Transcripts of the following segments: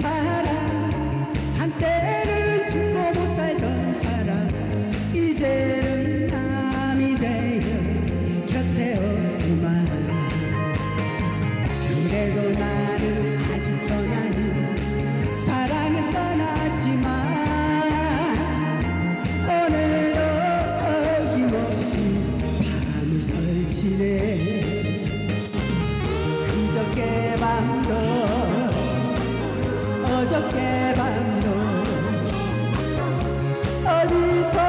사람 한때는 죽고 못 살던 사람 이제는 남이 되어 곁에 오지만. 그래도 나는 아직도 나는 사랑은 떠나지만. 오늘도 어김없이 밤을 설치네. 그저께 밤도 어저께 밤도 어디서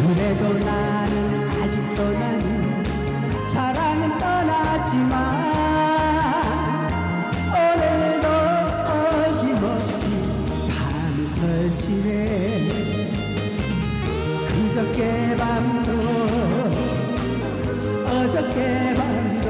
그래도 나는 아직도 나는 사랑은 떠나지만 오늘도 어김없이 밤을 지내 그저께 밤도 어저께 밤도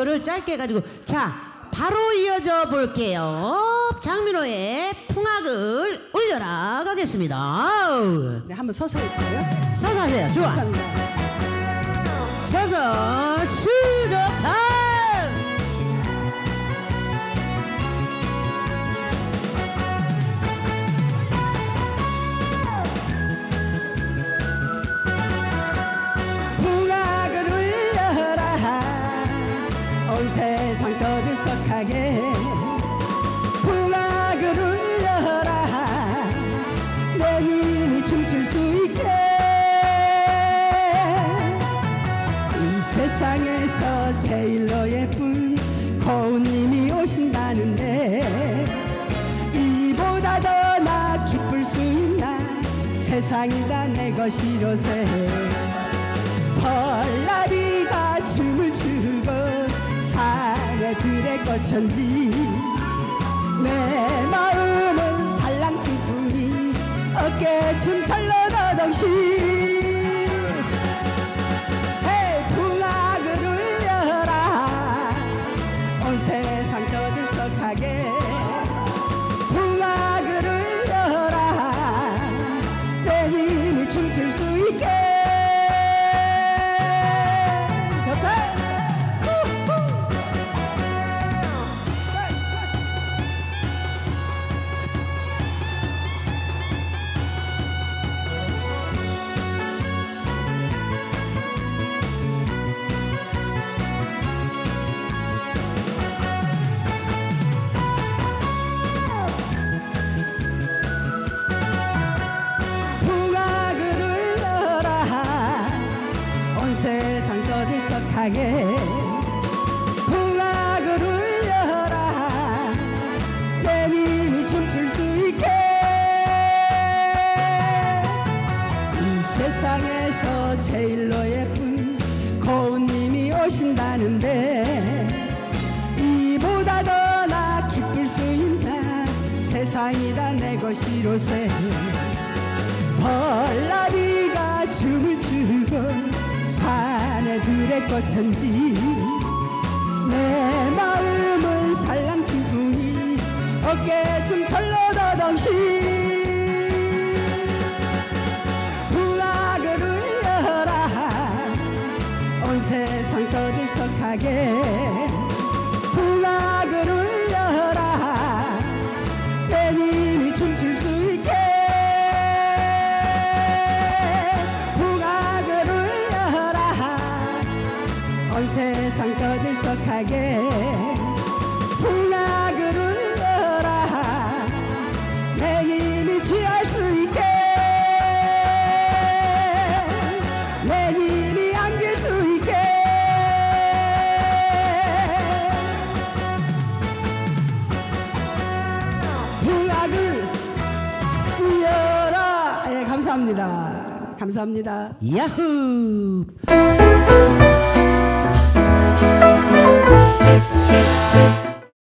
이거를 짧게 해가지고 자 바로 이어져 볼게요. 장민호의 풍악을 울려라 가겠습니다. 네, 한번 서서 할까요? 서서 하세요. 좋아. 감사합니다. 서서 세상 떠들썩하게 풍악을 울려라. 내 힘이 춤출 수 있게. 이 세상에서 제일로 예쁜 고운님이 오신다는데 이보다 더 나 기쁠 수 있나? 세상이 다 내 것이로세. 벌나 꽂혔지 내 마음은 살랑춤뿐이 어깨춤 헤이 풍악을 울려라. 온 세상 떠들썩하게 풍악을 울려라. 내 힘이 춤출 수 있게 세상이 다 내 것이로세. 벌나비가 춤을 추고 꽃인지. 내 마음은 살랑 퉁퉁이 어깨 춤 철러더덩시. 풍악을 울려라. 온 세상 떠들썩하게. 울려라 배님이 춤출 수 있게. 풍악을 울려라. 온 세상 떠들썩하게 감사합니다. 감사합니다. 야호!